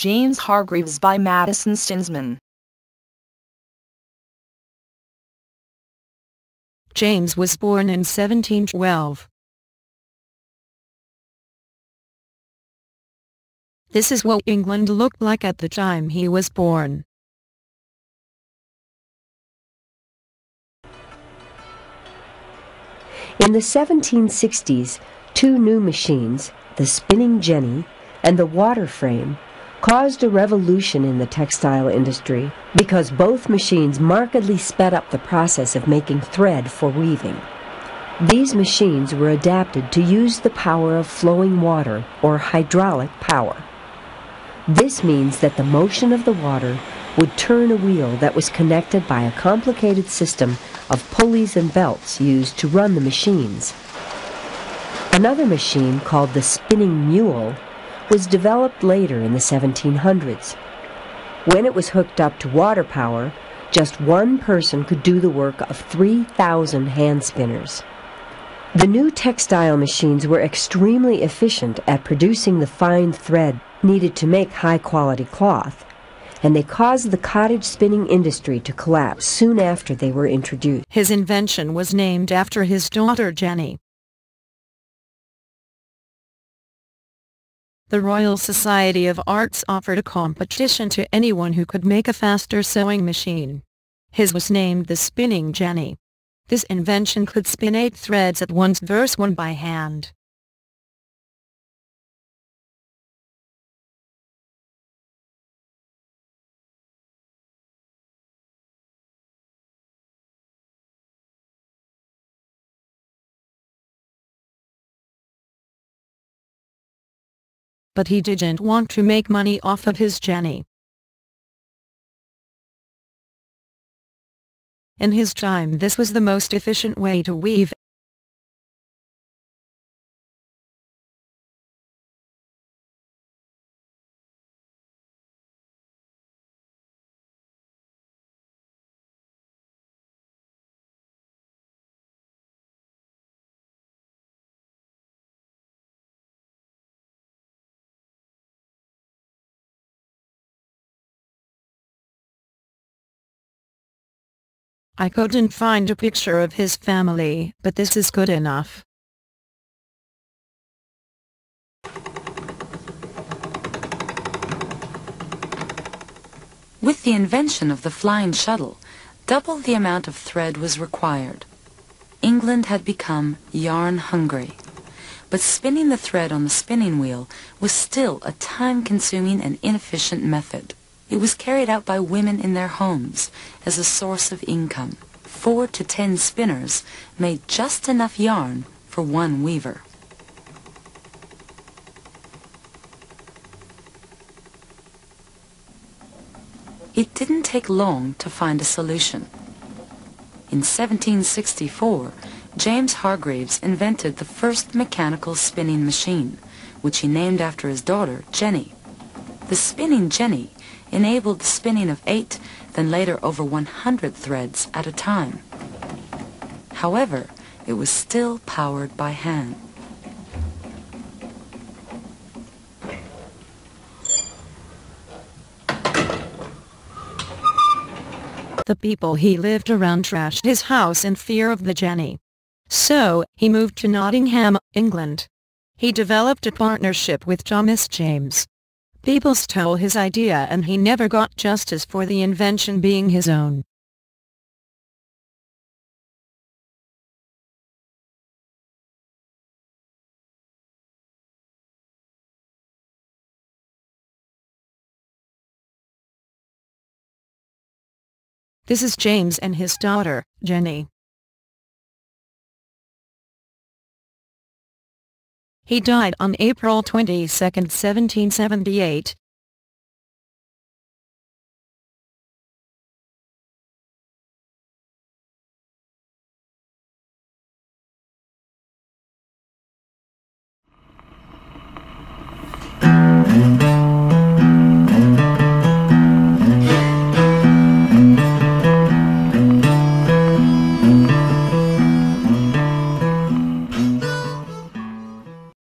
James Hargreaves by Madison Stinsman. James was born in 1712. This is what England looked like at the time he was born. In the 1760s, two new machines, the spinning jenny and the water frame, caused a revolution in the textile industry because both machines markedly sped up the process of making thread for weaving. These machines were adapted to use the power of flowing water or hydraulic power. This means that the motion of the water would turn a wheel that was connected by a complicated system of pulleys and belts used to run the machines. Another machine called the spinning mule was developed later in the 1700s. When it was hooked up to water power, just one person could do the work of 3,000 hand spinners. The new textile machines were extremely efficient at producing the fine thread needed to make high quality cloth, and they caused the cottage spinning industry to collapse soon after they were introduced. His invention was named after his daughter Jenny. The Royal Society of Arts offered a competition to anyone who could make a faster sewing machine. His was named the Spinning Jenny. This invention could spin eight threads at once versus one by hand. But he didn't want to make money off of his Jenny. In his time this was the most efficient way to weave. I couldn't find a picture of his family, but this is good enough. With the invention of the flying shuttle, double the amount of thread was required. England had become yarn hungry. But spinning the thread on the spinning wheel was still a time-consuming and inefficient method. It was carried out by women in their homes as a source of income. Four to ten spinners made just enough yarn for one weaver. It didn't take long to find a solution. In 1764, James Hargreaves invented the first mechanical spinning machine, which he named after his daughter, Jenny. The spinning jenny enabled the spinning of eight, then later over 100 threads at a time. However, it was still powered by hand. The people he lived around trashed his house in fear of the Jenny. So, he moved to Nottingham, England. He developed a partnership with Thomas James, People stole his idea and he never got justice for the invention being his own. This is James and his daughter, Jenny. He died on April 22, 1778,